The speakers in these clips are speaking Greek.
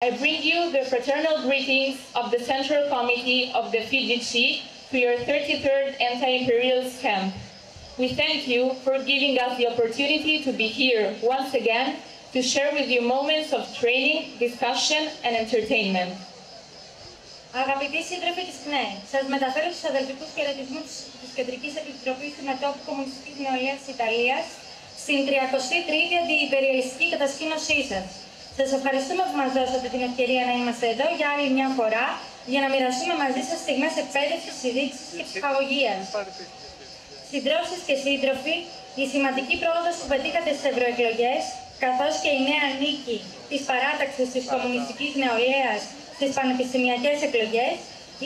I bring you the fraternal greetings of the Central Committee of the FIGC to your 33rd Anti-Imperialist Camp. We thank you for giving us the opportunity to be here once again to share with you moments of training, discussion and entertainment. Αγαπητοί σύντροφοι της ΚΝΕ, σας μεταφέρω τους αδελφικούς χαιρετισμούς της Κεντρικής Επιτροπής του Μετώπου Κομμουνιστικής Νεολαίας της Ιταλίας στην 33η αντιυπεριαλιστική κατασκήνωσή σας. Σας ευχαριστούμε που μας δώσατε την ευκαιρία να είμαστε εδώ για άλλη μια φορά για να μοιραστούμε μαζί σας στιγμές εκπαίδευσης, συζήτησης και ψυχαγωγίας. Συντρόφισσες και σύντροφοι, η σημαντική πρόοδος που πετύχατε στις ευρωεκλογές, καθώς και η νέα νίκη της παράταξης της κομμουνιστικής νεολαίας στις πανεπιστημιακές εκλογές,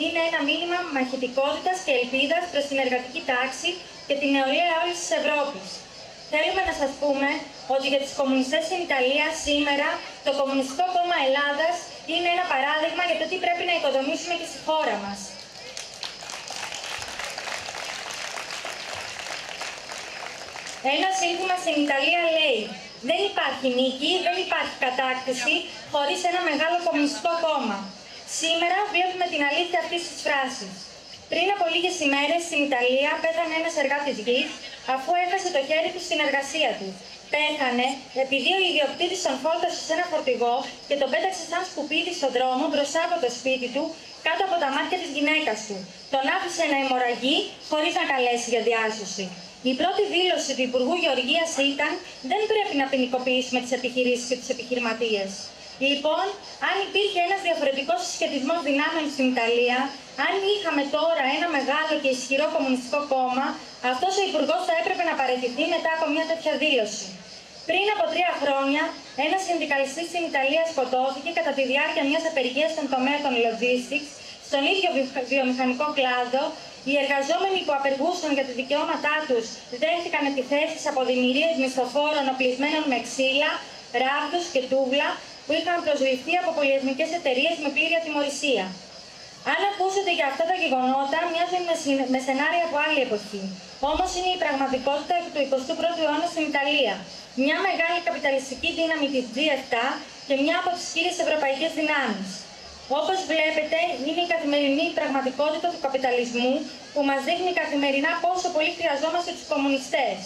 είναι ένα μήνυμα μαχητικότητας και ελπίδας προς την εργατική τάξη και την νεολαία όλης της Ευρώπης. Θέλουμε να σας πούμε ότι για τις κομμουνιστές στην Ιταλία σήμερα το Κομμουνιστικό Κόμμα Ελλάδας είναι ένα παράδειγμα για το τι πρέπει να οικοδομήσουμε και στη χώρα μας. Ένα σύνθημα στην Ιταλία λέει «Δεν υπάρχει νίκη, δεν υπάρχει κατάκτηση χωρίς ένα μεγάλο κομμουνιστικό κόμμα». Σήμερα βλέπουμε την αλήθεια αυτής της φράσης. Πριν από λίγες ημέρες στην Ιταλία πέθανε ένας εργάτης γης αφού έχασε το χέρι του στην εργασία του. Πέθανε επειδή ο ιδιοκτήτης τον φόρτωσε σε ένα φορτηγό και τον πέταξε σαν σκουπίδι στον δρόμο μπροστά από το σπίτι του κάτω από τα μάτια της γυναίκας του. Τον άφησε να αιμορραγεί χωρίς να καλέσει για διάσωση. Η πρώτη δήλωση του Υπουργού Γεωργίας ήταν «Δεν πρέπει να ποινικοποιήσουμε τις επιχειρήσεις και τους επιχειρηματίες». Λοιπόν, αν υπήρχε ένας διαφορετικός συσχετισμός δυνάμεων στην Ιταλία, αν είχαμε τώρα ένα μεγάλο και ισχυρό κομμουνιστικό κόμμα, αυτός ο Υπουργός θα έπρεπε να παραιτηθεί μετά από μια τέτοια δήλωση. Πριν από τρία χρόνια, ένας συνδικαλιστής στην Ιταλία σκοτώθηκε κατά τη διάρκεια μιας απεργίας στον τομέα των logistics, στον ίδιο βιομηχανικό κλάδο, οι εργαζόμενοι που απεργούσαν για τα δικαιώματά τους δέχτηκαν επιθέσεις από δημιουργίες μισθοφόρων οπλισμένων με ξύλα, ράβδους και τούβλα που είχαν προσληφθεί από πολυεθνικές εταιρείες με πλήρη ατιμορρησία. Αν ακούσετε για αυτά τα γεγονότα, μοιάζουν με σενάρια από άλλη εποχή. Όμως είναι η πραγματικότητα του 21ου αιώνα στην Ιταλία. Μια μεγάλη καπιταλιστική δύναμη της G7 και μια από τις κύριες ευρωπαϊκές δυνάμεις. Όπως βλέπετε, είναι η καθημερινή πραγματικότητα του καπιταλισμού που μας δείχνει καθημερινά πόσο πολύ χρειαζόμαστε τους κομμουνιστές.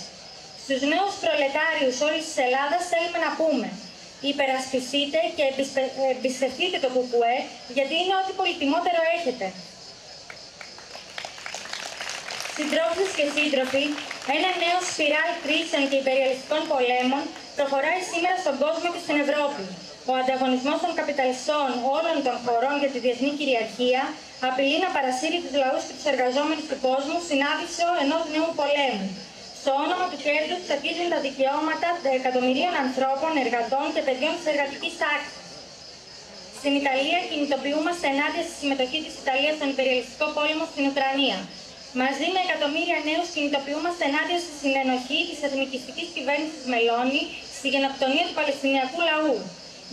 Στους νέους προλετάριους όλης της Ελλάδας θέλουμε να πούμε υπερασπιστείτε και εμπιστευτείτε το ΚΚΕ γιατί είναι ό,τι πολυτιμότερο έχετε. Συντρόφισσες και σύντροφοι, ένα νέο σπιράλ κρίσεων και υπεριαλιστικών πολέμων προχωράει σήμερα στον κόσμο και στην Ευρώπη. Ο ανταγωνισμός των καπιταλιστών όλων των χωρών για τη διεθνή κυριαρχία απειλεί να παρασύρει τους λαούς και τους εργαζόμενους του κόσμου στην άβυσσο ενός νέου πολέμου. Στο όνομα του κέρδου τσακίζουν τα δικαιώματα εκατομμυρίων ανθρώπων, εργατών και παιδιών της εργατικής τάξης. Στην Ιταλία κινητοποιούμαστε ενάντια στη συμμετοχή της Ιταλίας στον υπεριαλιστικό πόλεμο στην Ουκρανία. Μαζί με εκατομμύρια νέους κινητοποιούμαστε ενάντια στη συνενοχή της εθνικιστικής κυβέρνησης Μελώνη στη γενοκτονία του Παλαιστινιακού λαού.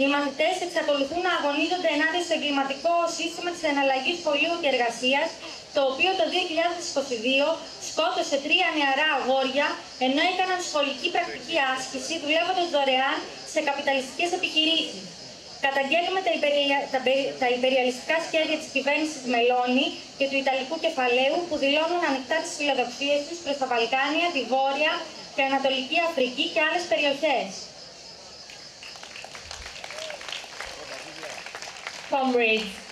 Οι μαθητές εξακολουθούν να αγωνίζονται ενάντια στο εγκληματικό σύστημα της εναλλαγής σχολείου και εργασίας, το οποίο το 2022 σκότωσε τρία νεαρά αγόρια ενώ έκαναν σχολική πρακτική άσκηση δουλεύοντας δωρεάν σε καπιταλιστικές επιχειρήσεις. Καταγγέλνουμε τα, υπερια... τα... τα υπεριαλιστικά σχέδια της κυβέρνησης Μελώνη και του Ιταλικού κεφαλαίου που δηλώνουν ανοιχτά τις φιλοδοξίες τους προς τα Βαλκάνια, τη Βόρεια και Ανατολική Αφρική και άλλες περιοχές. Comrades,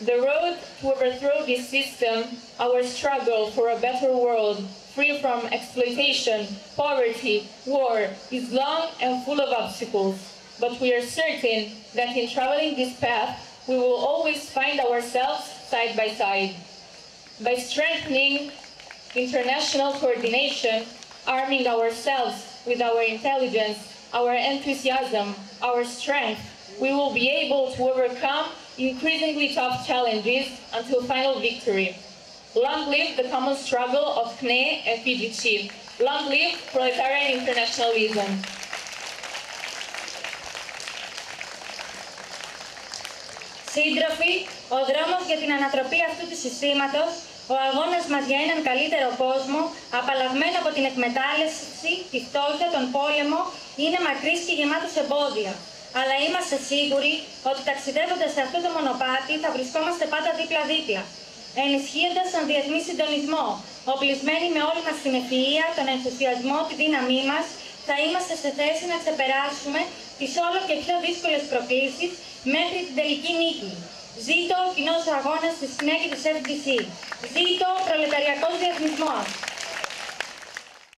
the road to overthrow this system, our struggle for a better world, free from exploitation, poverty, war, is long and full of obstacles. But we are certain that in traveling this path, we will always find ourselves side by side. By strengthening international coordination, arming ourselves with our intelligence, our enthusiasm, our strength, we will be able to overcome increasingly tough challenges until final victory. Long live the common struggle of CNE and PGC. Long live proletarian internationalism. Σύντροφοι, ο δρόμος για την ανατροπή αυτού του συστήματος, ο αγώνας μας για έναν καλύτερο κόσμο, απαλλαγμένο από την εκμετάλλευση, τη φτώχεια, τον πόλεμο, είναι μακρύς και γεμάτος εμπόδια. Αλλά είμαστε σίγουροι ότι ταξιδεύοντας σε αυτό το μονοπάτι θα βρισκόμαστε πάντα δίπλα-δίπλα, ενισχύοντας τον διεθνή συντονισμό, οπλισμένοι με όλη μας την ευφυΐα, τον ενθουσιασμό, τη δύναμή μας, θα είμαστε σε θέση να ξεπεράσουμε τις όλο και πιο δύσκολες προκλήσεις μέχρι την τελική νίκη. Ζήτω ο κοινός αγώνας στη συνέχεια της FDC. Ζήτω ο προλεταριακός διεθνισμός.